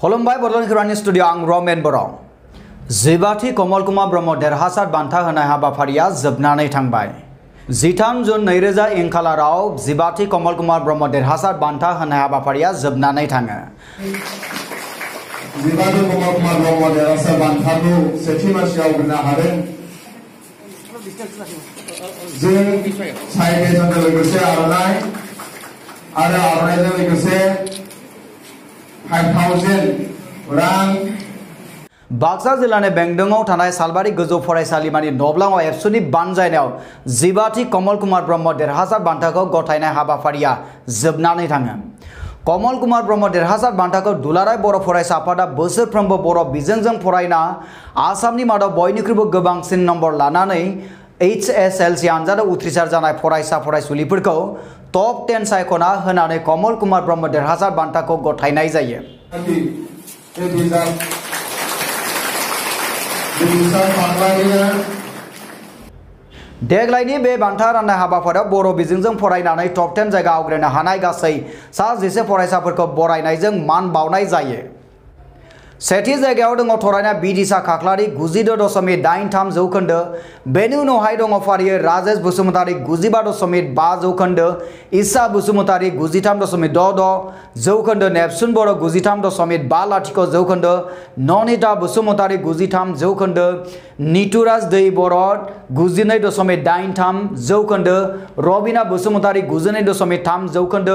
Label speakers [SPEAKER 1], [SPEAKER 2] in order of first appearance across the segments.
[SPEAKER 1] खुलुमबाय बड'लेण्ड खौरांनि स्टुडिअ आं रमेन बर' जिबाथि कमल कुमार ब्रह्म देरहासार बान्था होनाय हाबाफारिया जोबनानै थांबाय जिथाम जुन नैरोजा इं खालाराव जिबाथि कमल कुमार ब्रह्म देरहासार बान्था होनाय हाबाफारिया जोबनानै थाङो
[SPEAKER 2] ब्रह्म देरहासार सेथि फाइभ थावजेन्ड रां
[SPEAKER 1] बाक्सा जिल्लानि बेंदोङाव थानाय सालबारि गोजौ फरायसालिमानि नब्लाङाव एबसुनि बानजायनायाव जिबाथि कमल कुमार ब्रह्म देरहासार बान्थाखौ गथायनाय हाबाफारिया जोबनानै थाङो कमल कुमार ब्रह्म देरहासार बान्थाखौ दुलाराय बर' फरायसा आफादा बोसोरफ्रोमबो बर' बिजोंजों फरायना आसामनि मादाव बयनिख्रुइबो गोबांसिन नम्बर लानानै एइच एस एल सि आनजादाव उथ्रिसार जानाय फरायसा फरायसुलिफोरखौ टप टेन सायख'ना होनानै कमल कुमार ब्रह्म देरहासार बान्थाखौ गथायनाय जायो। देग्लायनि बे बान्था राननाय हाबाफारियाव बर' बिजोंजों फरायनानै टप टेन जायगा आवग्रिनो हानाय गासै सा जिसे फरायसाफोरखौ बरायनायजों मान बावनाय जायो। सेथि जायगायाव दङ थरायना बिदिसा खाख्लारि गुजिद' दशमिक दाइन थाम जौखोन्दो। बेनि उनावहाय दङ राजेश बसुमतारी गुजिबा दशमिक बा जौखोन्दो। इसा बसुमतारी गुजिथाम दशमिक द' द' जौखोन्दो नेपसुन बर' गुजिथाम दशमिक बा लाथिख' जौखोन्दो। ननिता बसुमतारी गुजिथाम जौखोन्दो। नितुराज दै बर' गुजिनै दशमिक दाइन थाम, जौखोन्दो, रबिना बसुमतारी, गुजिनै दशमिक थाम, जौखोन्दो,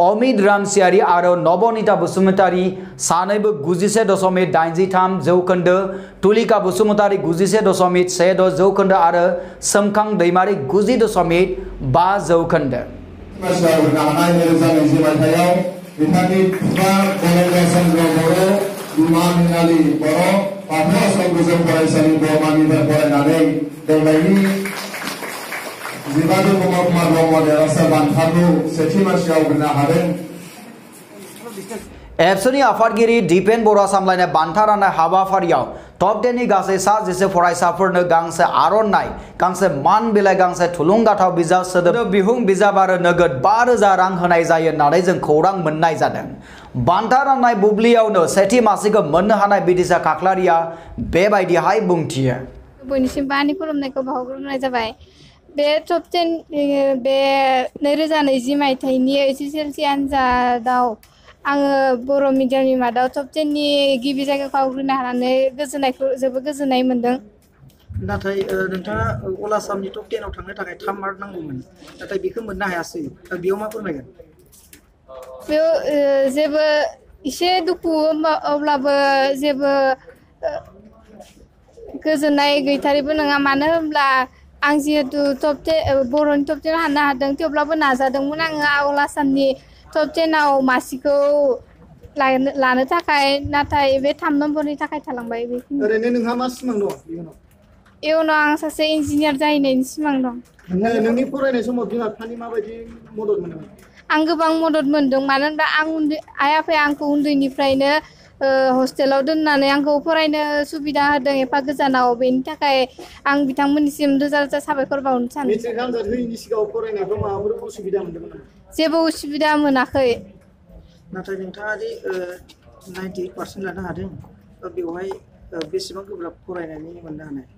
[SPEAKER 1] अमित रामसियारि आरो नबनिता बसुमतारी सानैबो गुजिसे दशमिक दाइनजिथाम जौखोन्दो, तुलिका बसुमतारी गुजिसे दशमिक से द' जौखोन्दो आरो सोमखां दैमारि गुजि दशमिक बा जौखोन्दो।
[SPEAKER 2] बिथांनि बिफा बाथौ आश्रम गोजौ फरायसालि बरमानिफ्राय फरायनानै देग्लायनि जिबाथि कमल कुमार ब्रह्म देरहासार बान्थाखौ सेथि मासियाव आवग्रिनो हादों
[SPEAKER 1] एबसुनि आफादगिरि दिपेन बर'आ सामलायनाय बान्था राननाय हाबाफारियाव टप टेननि गासै सा जिसे फरायसाफोरनो गांसे आर'नाइ गांसे मान बिलाइ गांसे थुलुंगाथाव बिजाब सोदोब बिहुं बिजाब आरो नोगोद बा रोजा रां होनाय जायो होननानै जों खौरां मोननाय जादों बान्था राननाय बुब्लियावनो सेथि मासिखौ मोननो हानाय बिदिसा खाख्लारिया बेबायदिहाय बुंथियो
[SPEAKER 3] बयनिसिमबो आंनि खुलुमनायखौ बावहरग्रोनाय जाबाय बे टप टेन बे नैरोजा नैजि मायथाइनि ओइच एस आङो बर' मिडियामनि मादाव टप टेननि गिबि जायगाखौ आवग्रिनो हानानै गोजोननायखौ जोबोद गोजोननाय मोन्दों।
[SPEAKER 4] नाथाय ओ, नोंथाङा ओ, अल आसामनि टप टेनाव थांनो थाखाय थाम मार्क नांगौमोन। नाथाय बेखौ मोननो हायासै। दा बेयाव मा फोरमायगोन?
[SPEAKER 3] बेयाव ओ, जेबो एसे दुखु होमबा- अब्लाबो जेबो ओ, गोजोननाय गैथारैबो नङा। मानो होनब्ला आं जिहेतु टप टेन बर'नि टप टेनाव हाननो हादों थेवब्लाबो नाजादोंमोन आङो अल आसामनि टप टेनाव मासिखौ लानो लानो थाखाय नाथाय बे थाम नम्बरनि थाखाय थालांबाय बेखिनि
[SPEAKER 4] ओरैनो नोंहा मा सिमां दं इयुनाव
[SPEAKER 3] इयुनाव आं सासे इन्जिनियार जाहैनायनि सिमां दं
[SPEAKER 4] नोङो नोंनि फरायनाय समाव बिमा बिफानि माबायदि मदद मोनोमोन
[SPEAKER 3] आं गोबां मदद मोनदों मानो होनबा आं उन्दै आइ आफाया आंखौ उन्दैनिफ्रायनो ओ, हस्टेलाव दोननानै आंखौ फरायनो सुबिदा होदों एफा गोजानाव बेनि थाखाय आं बिथांमोननिसिम रोजा रोजा साबायखर बावनो सानो
[SPEAKER 4] मेट्रिक आनजाद होयैनि सिगाङाव फरायनायफ्राव माबाफोर उसुबिदा मोन्दोंमोन नामा
[SPEAKER 3] जेबो उसुबिदा मोनाखै।
[SPEAKER 4] नाथाय नोंथाङा दि नाइन्टि ओइट पार्सेन्ट लानो हादों दा बेवहाय ओ, बेसेबां गोब्राब फरायनानै मोननो हानाय?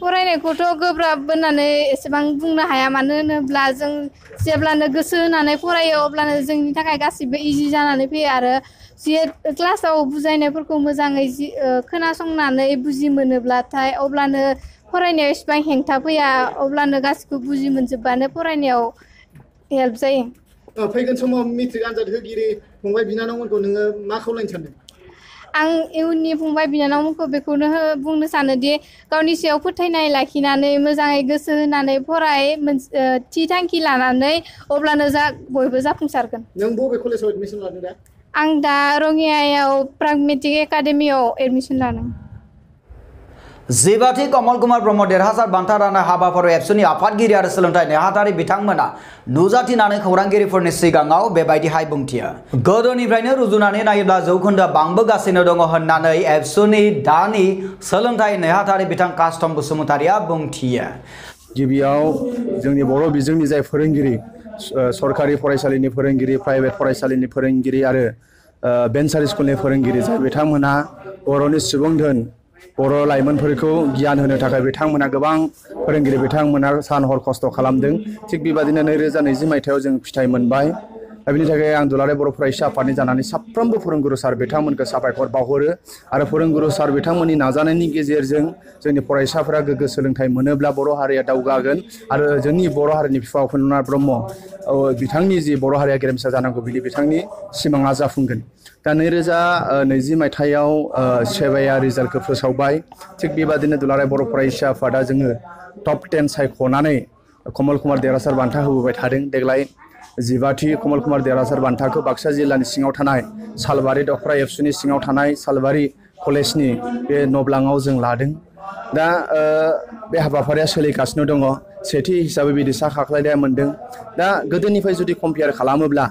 [SPEAKER 3] फरायनायखौथ' गोब्राब होननानै एसेबां बुंनो हाया। मानो होनोब्ला जों जेब्लानो गोसो होनानै फरायो अब्लानो जोंनि थाखाय गासिबो इजि जानानै फैयो आरो जे क्लासाव बुजायनायफोरखौ मोजाङै जि ओ, खोनासंनानै बुजि मोनोब्लाथाय अब्लानो फरायनायाव एसेबां हेंथा फैया। अब्लानो गासिखौबो बुजि मोनजोबबानो फरायनायाव हेल्प जायो
[SPEAKER 4] ओ, फैगोन समाव मेट्रिक आनजाद होगिरि फंबाय बिनानावमोनखौ नोङो मा खावलायनो सानदों
[SPEAKER 3] आं इयुननि फंबाय बिनानावमोनखौ बेखौनो हो- बुंनो सानोदि गावनि सायाव फोथायनाय लाखिनानै मोजाङै गोसो होनानै फराय मोनस- ओ, थि थांखि लानानै अब्लानो जा बयबो जाफुंसारगोन
[SPEAKER 4] नों बबे कलेजाव एडमिसन लादों दा
[SPEAKER 3] आं दा रङियायाव प्रागमेटिक एकाडेमियाव एडमिसन लादों
[SPEAKER 1] जिबाथि कमल कुमार ब्रह्म देरहासार बान्था राननाय हाबाफारियाव एबसुनि आफादगिरि आरो सोलोंथाइ नेहाथारि बिथांमोना नुजाथिनानै खौरांगिरिफोरनि सिगाङाव बेबायदिहाय बुंथियो गोदोनिफ्रायनो रुजुनानै नायोब्ला जौखोन्दोआ बांबोगासिनो दङ होननानै एबसुनि दानि सोलोंथाइ नेहाथारि बिथां कास्टम बसुमतारिया बुंथियो
[SPEAKER 5] गिबियाव जोंनि बर' बिजोंनि जाय फोरोंगिरि सरकारि फरायसालिनि फोरोंगिरि प्राइभेट फरायसालिनि फोरोंगिरि आरो बेन्सार स्कुलनि फोरोंगिरि जाय बिथांमोनहा बर'नि सुबुं धोन बर' लाइमोनफोरखौ गियान होनो थाखाय बिथांमोना गोबां फोरोंगिरि बिथांमोना सान हर खस्थ' खालामदों थिग बेबादिनो नैरोजा नैजि मायथाइयाव जों फिथाइ मोनबाय दा बेनि थाखाय आं दुलाराय बर' फरायसा आफादनि जानानै साफ्रोमबो फोरोंगुरु सार बिथांमोनखौ साबायखर बावहरो आरो फोरोंगुरु सार बिथांमोननि नाजानायनि गेजेरजों जोंनि फरायसाफोरा गोग्गो सोलोंथाइ मोनोब्ला बर' हारिया दावगागोन आरो जोंनि बर' हारिनि बिफा उपेन्द्रनाथ ब्रह्म बिथांनि जि बर' हारिया गेरेमसा जानांगौ बिदि बिथांनि सिमाङा जाफुंगोन। दा नैरोजा नैजि मायथाइयाव सेबाया रिजाल्टखौ फोसावबाय। थिग बेबादिनो दुलाराय बर' फरायसा आफादा जोङो टप टेन सायख'नानै कमल कुमार देरहासार बान्था होबोबाय थादों। देग्लाय जिबाथि कमल कुमार देरहासार बान्थाखौ बाक्सा जिल्लानि सिङाव थानाय सालबारि दखरा एबसुनि सिङाव थानाय सालबारि कलेजनि बे नब्लाङाव जों लादों। दा बे हाबाफारिया सोलिगासिनो दङ। सेथि हिसाबै बिदिसा खाख्लायनाया मोन्दों। दा, गोदोनिफ्राय जुदि कम्पेयार खालामोब्ला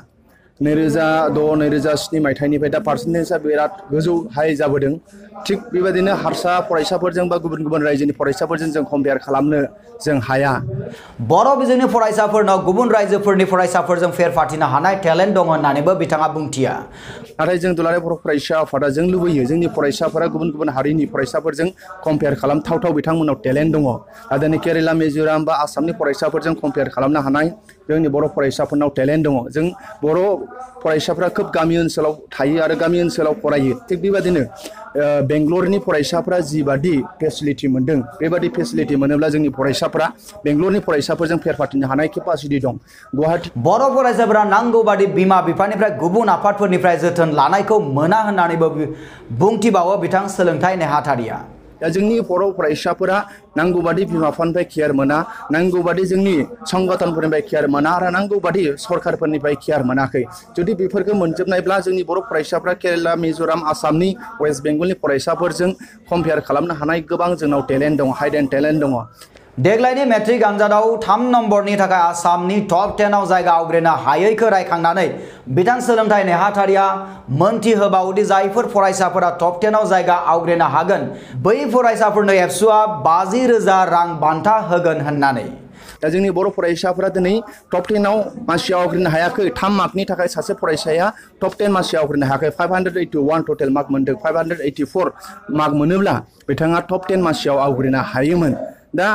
[SPEAKER 5] नैरोजा द' नैरोजा स्नि मायथाइनिफ्राय दा पार्सेन्टेजआ बिराद गोजौ हाइ जाबोदों। थिग बेबायदिनो हारसा फरायसाफोरजों बा गुबुन गुबुन रायजोनि फरायसाफोरजों जों कम्पेयार खालामनो जों हाया।
[SPEAKER 1] बर' बिजोंनि फरायसाफोरनाव गुबुन रायजोफोरनि फरायसाफोरजों फेर फाथिनो हानाय टेलेन्ट दङ होननानैबो बिथाङा बुंथिया।
[SPEAKER 5] नाथाय जों दुलाराय बर' फरायसा आफादा जों लुबैयो। जोंनि फरायसाफोरा गुबुन गुबुन हारिनि फरायसाफोरजों कम्पेयार खालामथावथाव बिथांमोनाव टेलेन्ट दङ। दा दिनै केरेला, मिज'राम बा आसामनि फरायसाफोरजों कम्पेयार खालामनो हानाय जोंनि बर' फरायसाफोरनाव टेलेन्ट दङ। जों बर' फरायसाफोरा खोब गामि ओनसोलाव थायो आरो गामि ओनसोलाव फरायो। थिग बेबादिनो ओ, बेंगलरनि फरायसाफोरा जिबादि फेसिलिटि मोन्दों बेबादि फेसिलिटि मोनोब्ला जोंनि फरायसाफोरा बेंगलरनि फरायसाफोरजों फेर फाथिनो हानाय केपासिटि दं। गुवाहाटि
[SPEAKER 1] बर' फरायसाफोरा नांगौ बादि बिमा बिफानिफ्राय गुबुन आफादफोरनिफ्राय जोथोन लानायखौ मोना होननानैबो बि- बुंथिबावो बिथां सोलोंथाइ नेहाथारिया।
[SPEAKER 5] दा जोंनि बर' फरायसाफोरा नांगौबादि बिमा बिफानिफ्राय केयार मोना, नांगौबादि जोंनि संगठनफोरनिफ्राय केयार मोना आरो नांगौबादि सरकारफोरनिफ्राय केयार मोनाखै। जुदि बेफोरखौ मोनजोबनायब्ला जोंनि बर' फरायसाफ्रा केरेला, मिज'राम, आसामनि, वेस्ट बेंगलनि फरायसाफोरजों कम्पेयार खालामनो हानाय गोबां जोंनाव टेलेन्ट दङ हाइडेन टेलेन्ट दङ।
[SPEAKER 1] देग्लायनि मेट्रिक आनजादाव थाम नम्बरनि थाखाय आसामनि टप टेनाव जायगा आवग्रिनो हायैखौ रायखांनानै बिथां सोलोंथाइ नेहाथारिया मोनथि होबावदि जायफोर फरायसाफोरा टप टेनाव जायगा आवग्रिनो हागोन बै फरायसाफोरनो एबसुआ बाजि रोजा रां बान्था होगोन होननानै
[SPEAKER 5] दा जोंनि बर' फरायसाफोरा दिनै टप टेनाव मासियाव आवग्रिनो हायाखै थाम मार्कनि थाखाय सासे फरायसाया टप टेन मासियाव आवग्रिनो हायाखै five hundred eighty one total mark मोन्दों five hundred eighty four mark मोनोब्ला बिथाङा टप टेन मासियाव आवग्रिनो हायोमोन दा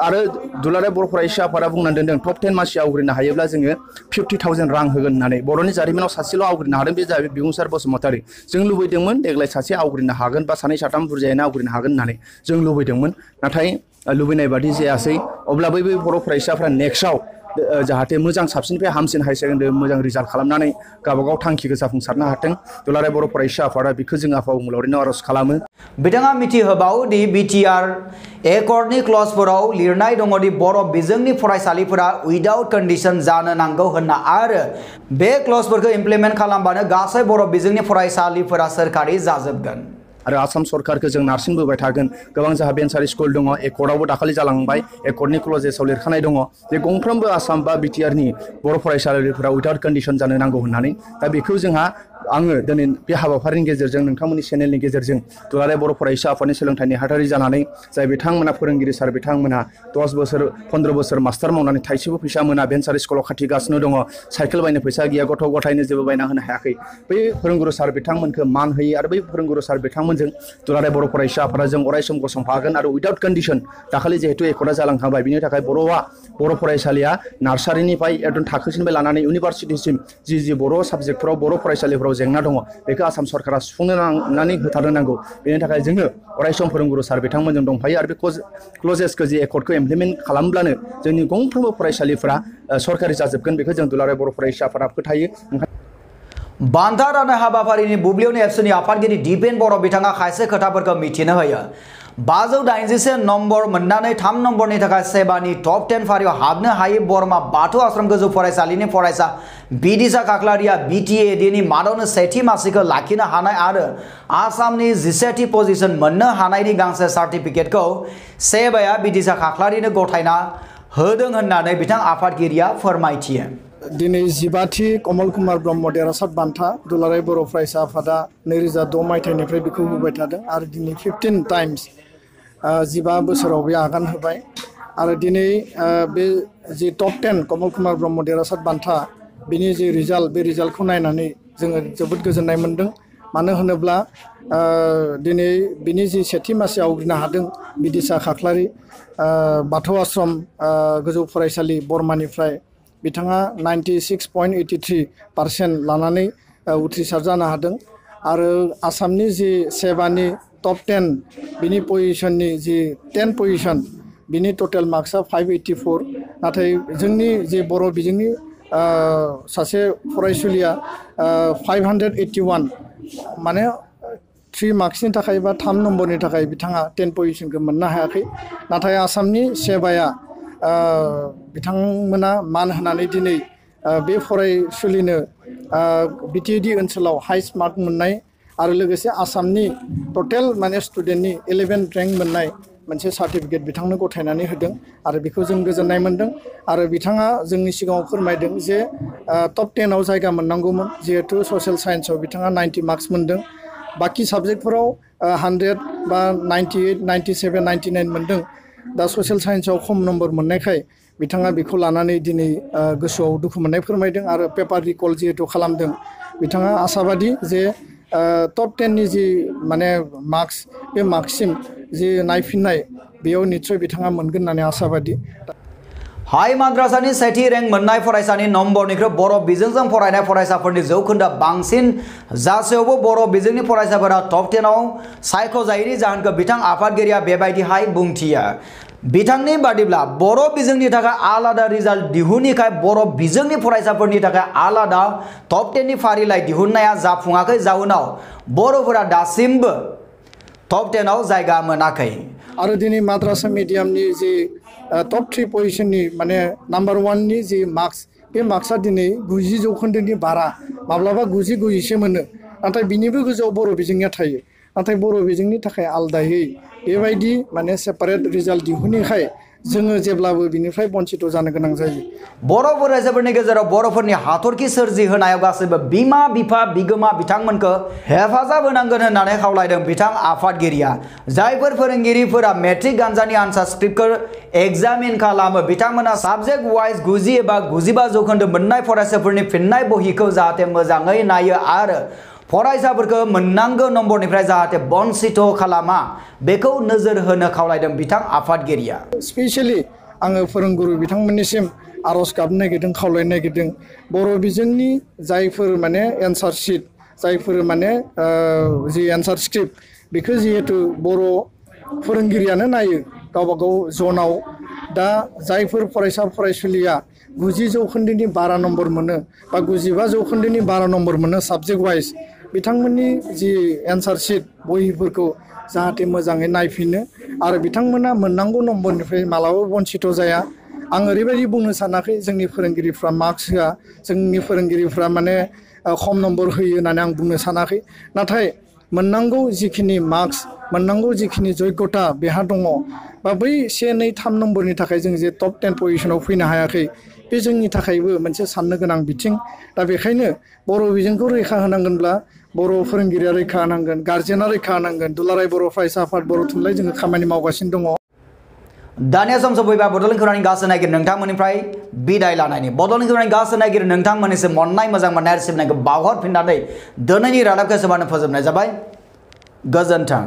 [SPEAKER 5] आरो दुलाराय बर' फरायसा आफादा बुंनानै दोनदों टप टेन मासियाव आवग्रिनो हायोब्ला जोङो फिफ्टि थावजेन्ड रां होगोन होननानै बर'नि जारिमिनाव सासेल' आवग्रिनो हादों बे जाहैबाय बिबुंसार बसुमतारी जों लुबैदोंमोन देग्लाय सासे आवग्रिनो हागोन बा सानै साथाम बुरजायानो आवग्रिनो हागोन होननानै जों लुबैदोंमोन नाथाय ओ, लुबैनाय बादि जायासै अब्ला बै बै बर' फरायसाफ्रा नेक्स्टआव ओ, जाहाथे मोजां साबसिननिफ्राय हामसिन हाई सेकेन्डारि मोजां रिजाल्ट खालामनानै गावबागाव थांखिखौ जाफुंसारनो हाथों। दुलाराय बर' फरायसा आफादा बेखौ जों आफा उमुलावरिनो आर'ज खालामो।
[SPEAKER 1] बिथाङा मिथिहोबावोदि बिटिआर एकर्डनि क्लजफोराव लिरनाय दङदि बर' बिजोंनि फरायसालिफोरा उइदाउट जानो नांगौ होनना आरो बे क्लजफोरखौ इमप्लिमेन्ट खालामबानो गासै बर' बिजोंनि फरायसालिफोरा
[SPEAKER 5] आरो आसाम सरकारखौ जों नारसिनबोबाय थागोन गोबां जोंहा बेन्सारि स्कुल दङ एकर्डआवबो दाखालि जालांबाय एकर्डनि क्लजेसाव लिरखानाय दङ। जे गंफ्रोमबो आसाम बा बिटिआरनि बर' फरायसालिफोरा उइदाउट कन्डिसन जानो नांगौ दा बेखौ जोंहा आङो दिनै बे हाबाफारिनि गेजेरजों नोंथांमोननि चेनेलनि गेजेरजों दुलाराय बर' फरायसा आफादनि सोलोंथाइ नेहाथारि जानानै जाय बिथांमोना फोरोंगिरि सार बिथांमोना दस बोसोर फन्द्र' बोसोर मास्टार मावनानै थाइसेबो फैसा मोना बेन्सारि स्कुलाव खाथिगासिनो दङ, साइकेल बायनो फैसा गैया, गथ' गथायनो जेबो बायना होनो हायाखै। बै फोरोंगुरु सार, बिथांमोनखौ मान होयो आरो बै फोरोंगुरु सार, बिथांमोनजों दुलाराय बर' फरायसा आफादा जों अराय सम गसंफागोन आरो उइदाउट कन्डिसन दाखालि जिहेतु एकर्डआ जालांखांबाय, बिनि थाखाय बर'आ, बर' फरायसालिया नार्सारिनिफ्राय एकदम थाखोसिनिफ्राय लानानै इउनिभारसिटिसिम, जि जि बर' साबजेक्टफोराव बर' फरायसालिफोराव जेंना दङ, बेखौ आसाम सरकारा सुफुंनो नांनानै होथारनो नांगौ बेनि थाखाय जोङो अरायसम फोरोंगुरु सार बिथांमोनजों दंफायो आरो बे क्लजेसखौ जि एकर्डखौ इमप्लिमेन्ट खालामब्लानो जोंनि गंफ्रोमबो फरायसालिफोरा सरकारि जाजोबगोन बेखौ जों दुलाराय बर' फरायसाफोरा फोथायो। ओंखायनो
[SPEAKER 1] राना हाबाफारिनि बुब्लियावनि एबसुनि आफादगिरि दिपेन बर' बिथाङा खायसे खोथाफोरखौ मिथिनो होयो। बाजौ दाइनजिसे नम्बर मोननानै थाम नम्बरनि थाखाय सेबानि टप टेन फारियाव हाबनो हायै बरमा बाथौ आश्रम गोजौ फरायसालिनि फरायसा बिदिसा काक्लारिया बिटिएडिनि मादावनो सेथि मासिखौ लाखिनो हानाय आरो आसामनि जिसेथि पजिसन मोननो हानायनि गांसे सार्टिफिकेटखौ सेबाया बिदिसा काक्लारिनो गथायना होदों होननानै बिथां आफादगिरिया फोरमायथियो।
[SPEAKER 6] दिनै जिबाथि कमल कुमार ब्रह्म देरहासार बान्था, दुलाराय बर' फरायसा आफादा नैरोजा द' मायथाइनिफ्राय बेखौ होबाय थादों आरो दिनै फिफटिन टाइम्स जिबा बोसोराव आगान होबाय। आरो दिनै बे जि टप टेन कमल कुमार ब्रह्म देरहासार बान्था, बिनि जि रिजाल्ट, बे रिजाल्टखौ नायनानै जोङो जोबोद गोजोननाय मोन्दों। मानो होनोब्ला दिनै बिनि जि सेथि मासि आवग्रिनो हादों बिदिसा खाख्लारि बाथौ आश्रम गोजौ फरायसालि बरमानिफ्राय। बिथाङा नाइन्टि सिक्स पइन्ट ओइटि लानानै उथ्रिसार जानो हादों। आरो आसामनि जि सेबानि टप टेन बिनि पजिशननि जि टेन पजिशन बिनि टटेल मार्क्सआ फाइभ ओइटि फर नाथाय जोंनि जि बर' बिजोंनि सासे फरायसुलिया फाइभ हान्ड्रेड ओइटि वान माने थ्रि मार्क्सनि थाखाय बा थाम नम्बरनि थाखाय बिथाङा टेन पजिशनखौ मोननो हायाखै नाथाय आसामनि सेबाया बिथांमोना मान होनानै दिनै बे फरायसुलिनो बिटिएडि ओनसोलाव हाइस्ट मार्क मोननाय आरो लोगोसे आसामनि टटेल माने स्टुडेन्टनि इलेभेन रेंक मोननाय मोनसे सार्टिफिकेट बिथांनो गथायनानै होदों आरो बेखौ जों गोजोननाय मोन्दों। आरो बिथाङा जे टप टेनाव जायगा मोननांगौमोन, जिहेथु ससियेल साइन्सआव बिथाङा नाइन्टि मार्क्स मोन्दों। बाखि साबजेक्टफोराव हान्ड्रेड बा ninety eight ninety seven ninety nine मोन्दों। दा ससियेल साइन्सआव खम नम्बर मोननायखाय बिथाङा बेखौ लानानै दिनै गोसोआव दुखु मोननाय फोरमायदों आरो पेपार रिकल जिहेतु खालामदों, बिथाङा जे टप टेननि जि माने मार्क्स बे मार्क्ससिम जि नायफिननाय बेयाव निस्सय बिथाङा मोनगोन होननानै आसाबादि
[SPEAKER 1] हाई माद्रासानि सेथि रेंक मोननाय फरायसानि नम्बरनिख्रुइ बर' बिजोंजों फरायनाय फरायसाफोरनि जौखोन्दोआ बांसिन जासेयावबो बर' बिजोंनि फरायसाफोरा टप टेनाव सायख'जायैनि जाहोनखौ बिथां आफादगिरिया बेबायदिहाय बुंथियो बिथांनि बादिब्ला बर' बिजोंनि थाखाय आलादा रिजाल्ट दिहुनिखाय बर' बिजोंनि फरायसाफोरनि थाखाय आलादा टप टेननि फारिलाइ दिहुननाया जाफुङाखै जाउनाव बर'फोरा दासिमबो टप टेनाव जायगा मोनाखै।
[SPEAKER 6] आरो दिनै माद्रासा मिडियामनि जि टप थ्रि पजिशननि माने नाम्बार वाननि जि मार्क्स बे मार्क्सआ दिनै गुजि जौखोन्दोनि बारा, माब्लाबा गुजि गुजिसो मोनो। नाथाय बिनिबो गोजौआव बर' बिजोंनिया थायो। नाथाय बर' बिजोंनि थाखाय आलदायै बेबायदि माने सेपारेट रिजाल्ट दिहुनैखाय जोङो जेब्लाबो बिनिफ्राय बन्सित जानो गोनां जायो।
[SPEAKER 1] बर' फरायसाफोरनि गेजेराव बर'फोरनि हाथरखि सोरजिहोनायाव गासैबो बिमा, बिफा, बिगोमा, बिथांमोनखौ हेफाजाब होनांगोन होननानै खावलायदों बिथां आफादगिरिया। जायफोर फोरोंगिरिफोरा मेट्रिक आनजादनि आनसार स्क्रिप्टखौ एग्जामिन खालामो, बिथांमोना साबजेक्ट वाइज गुजि एबा गुजिबा जौखोन्दो मोननाय फरायसाफोरनि फिननाय बहिखौ जाहाथे मोजाङै नायो आरो फरायसाफोरखौ मोननांगौ नम्बरनिफ्राय जाहाथे बन्सित खालामा, बेखौ नोजोर होनो खावलायदों बिथां आफादगिरिया।
[SPEAKER 6] स्पेसियेलि आङो फोरोंगुरु बिथांमोननिसिम आर'ज गाबनो नागिरदों, खावलायनो नागिरदों। बर' बिजोंनि जायफोर माने एन्सार शिट जायफोर माने जि एन्सार स्क्रिप्ट, बेखौ जिहेथु बर' फोरोंगिरियानो नायो गावबा गाव जनाव, दा जायफोर फरायसा फरायसुलिया गुजि जौखोन्दोनि बारा नम्बर मोनो बा गुजिबा जौखोन्दोनि बारा नम्बर मोनो, साबजेक्ट वाइज बिथांमोननि जि एन्सार शिट बहिफोरखौ जाहाथे मोजाङै नायफिनो आरो बिथांमोना मोननांगौ नम्बरनिफ्राय मालाबाबो बन्सित जाया आं ओरैबायदि बुंनो सानाखै जोंनि फोरोंगिरिफ्रा मार्क्स होआ जोंनि फोरोंगिरिफ्रा माने खम नम्बर होयो होननानै आं बुंनो सानाखै नाथाय मोननांगौ जिखिनि मार्क्स मोननांगौ जिखिनि जग्यता बेहा दङ बा बै से नै थाम नम्बरनि थाखाय जों जे टप टेन पजिशनाव फैनो हायाखै बे जोंनि थाखायबो मोनसे साननो गोनां बिथिं। दा बेखायनो बर' बिजोंखौ रैखा होनांगोनब्ला बर' फोरोंगिरिया रैखा होनांगोन, गार्जेना रैखा होनांगोन। दुलाराय बर' फरायसा आफाद बर' थुनलाइ जोङो खामानि मावगासिनो दङ।
[SPEAKER 1] दानिया सम सफैबाय, बड'लेण्ड खौरांनि गासै नागिर। नोंथांमोननिफ्राय बिदाय लानायनि। बड'लेण्ड खौरांनि गासै नागिर। नोंथांमोननिसिम अननाय मोजां मोननाय आरो सिबिनायखौ बावहरफिननानै दिनैनि रादाबखौ सोमानो फोजोबनाय जाबाय। गोजोन्थों।